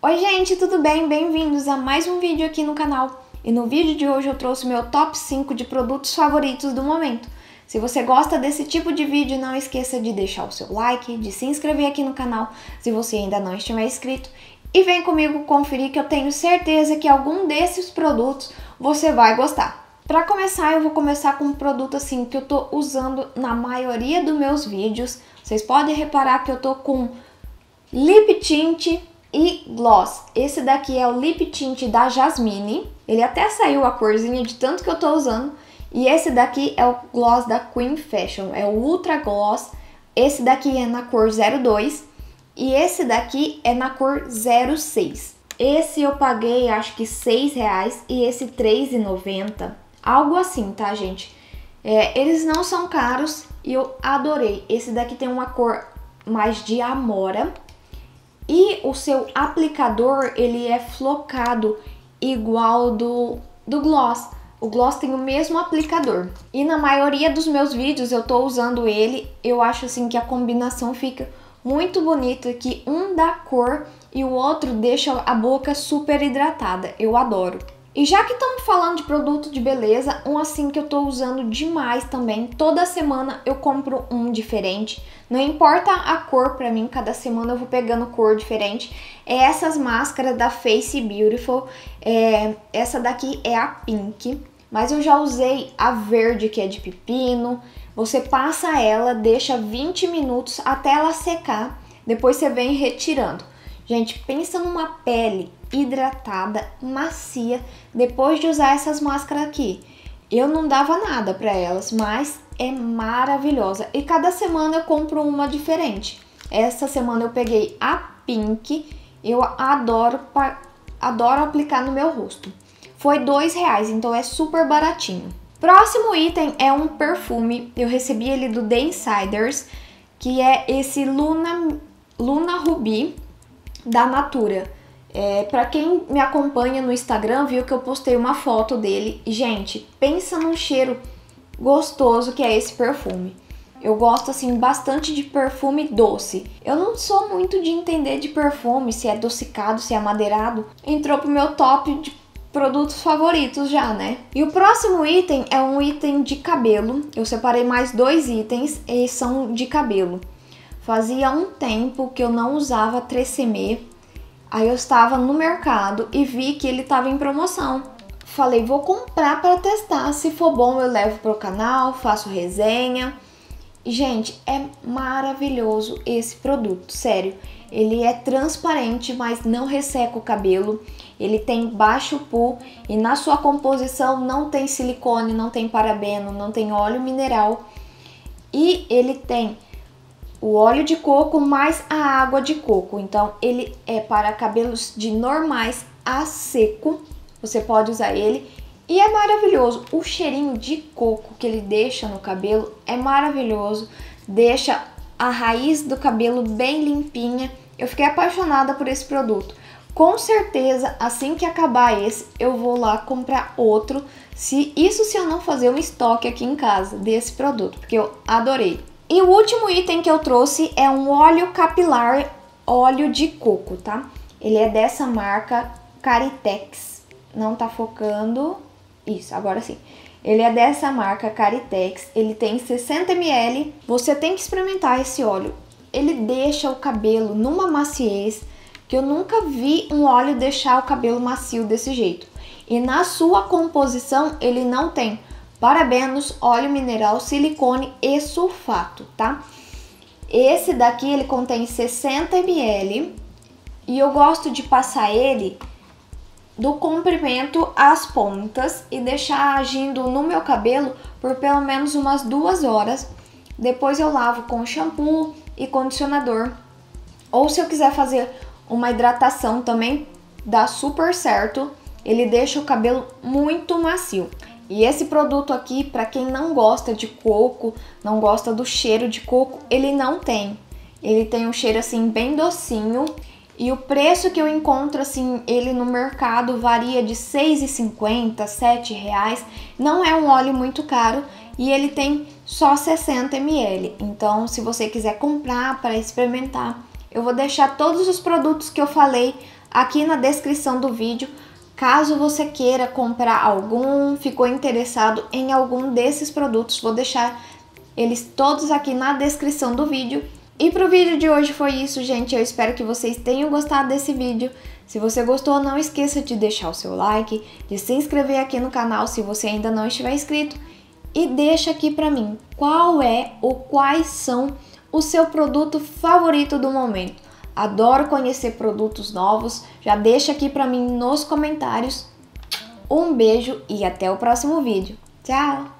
Oi gente, tudo bem? Bem-vindos a mais um vídeo aqui no canal. E no vídeo de hoje eu trouxe meu top 5 de produtos favoritos do momento. Se você gosta desse tipo de vídeo, não esqueça de deixar o seu like, de se inscrever aqui no canal se você ainda não estiver inscrito. E vem comigo conferir que eu tenho certeza que algum desses produtos você vai gostar. Para começar, eu vou começar com um produto assim que eu tô usando na maioria dos meus vídeos. Vocês podem reparar que eu tô com lip tint e gloss. Esse daqui é o lip tint da Jasmine. Ele até saiu a corzinha de tanto que eu tô usando. E esse daqui é o gloss da Queen Fashion, é o Ultra Gloss. Esse daqui é na cor 02 e esse daqui é na cor 06. Esse eu paguei acho que 6 reais e esse 3,90. Algo assim, tá, gente? É, eles não são caros e eu adorei. Esse daqui tem uma cor mais de amora e o seu aplicador, ele é flocado igual do, do gloss. O gloss tem o mesmo aplicador. E na maioria dos meus vídeos eu tô usando ele. Eu acho assim que a combinação fica muito bonita, que um dá cor e o outro deixa a boca super hidratada. Eu adoro. E já que estamos falando de produto de beleza, um assim que eu tô usando demais também, toda semana eu compro um diferente. Não importa a cor para mim, cada semana eu vou pegando cor diferente. É essas máscaras da Face Beautiful. É, essa daqui é a pink, mas eu já usei a verde que é de pepino. Você passa ela, deixa 20 minutos até ela secar, depois você vem retirando. Gente, pensa numa pele hidratada, macia, depois de usar essas máscaras aqui. Eu não dava nada para elas, mas é maravilhosa. E cada semana eu compro uma diferente. Essa semana eu peguei a Pink. Eu adoro, adoro aplicar no meu rosto. Foi dois reais, então é super baratinho. Próximo item é um perfume. Eu recebi ele do The Insiders, que é esse Luna, Luna Ruby da Natura. É, para quem me acompanha no Instagram, viu que eu postei uma foto dele. Gente, pensa num cheiro gostoso que é esse perfume. Eu gosto assim bastante de perfume doce. Eu não sou muito de entender de perfume, se é adocicado, se é amadeirado. Entrou pro meu top de produtos favoritos já, né? E o próximo item é um item de cabelo. Eu separei mais dois itens e são de cabelo. Fazia um tempo que eu não usava Tresemme. Aí eu estava no mercado e vi que ele estava em promoção. Falei, vou comprar para testar. Se for bom, eu levo pro canal, faço resenha. Gente, é maravilhoso esse produto, sério. Ele é transparente, mas não resseca o cabelo. Ele tem baixo poo e na sua composição não tem silicone, não tem parabeno, não tem óleo mineral. E ele tem o óleo de coco mais a água de coco. Então, ele é para cabelos de normais a seco. Você pode usar ele e é maravilhoso. O cheirinho de coco que ele deixa no cabelo é maravilhoso. Deixa a raiz do cabelo bem limpinha. Eu fiquei apaixonada por esse produto. Com certeza, assim que acabar esse, eu vou lá comprar outro. Se isso se eu não fazer um estoque aqui em casa desse produto, porque eu adorei. E o último item que eu trouxe é um óleo capilar, óleo de coco, tá? Ele é dessa marca Caritex. Não tá focando. Isso, agora sim. Ele é dessa marca Caritex. Ele tem 60 ml. Você tem que experimentar esse óleo. Ele deixa o cabelo numa maciez que eu nunca vi um óleo deixar o cabelo macio desse jeito. E na sua composição ele não tem parabenos, óleo mineral, silicone e sulfato, tá? Esse daqui ele contém 60 ml e eu gosto de passar ele do comprimento às pontas e deixar agindo no meu cabelo por pelo menos umas duas horas. Depois eu lavo com shampoo e condicionador. Ou se eu quiser fazer uma hidratação também dá super certo. Ele deixa o cabelo muito macio. E esse produto aqui, para quem não gosta de coco, não gosta do cheiro de coco, ele não tem. Ele tem um cheiro assim bem docinho e o preço que eu encontro assim ele no mercado varia de R$ 6,50, R$ reais. Não é um óleo muito caro e ele tem só 60 ml. Então, se você quiser comprar para experimentar, eu vou deixar todos os produtos que eu falei aqui na descrição do vídeo. Caso você queira comprar algum, ficou interessado em algum desses produtos, vou deixar eles todos aqui na descrição do vídeo. E pro vídeo de hoje foi isso, gente. Eu espero que vocês tenham gostado desse vídeo. Se você gostou, não esqueça de deixar o seu like, de se inscrever aqui no canal se você ainda não estiver inscrito e deixa aqui para mim qual é ou quais são o seu produto favorito do momento. Adoro conhecer produtos novos. Já deixa aqui para mim nos comentários. Um beijo e até o próximo vídeo. Tchau!